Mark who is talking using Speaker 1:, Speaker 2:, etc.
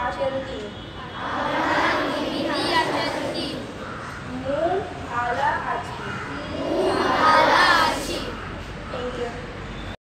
Speaker 1: عشرة ala. Thank you.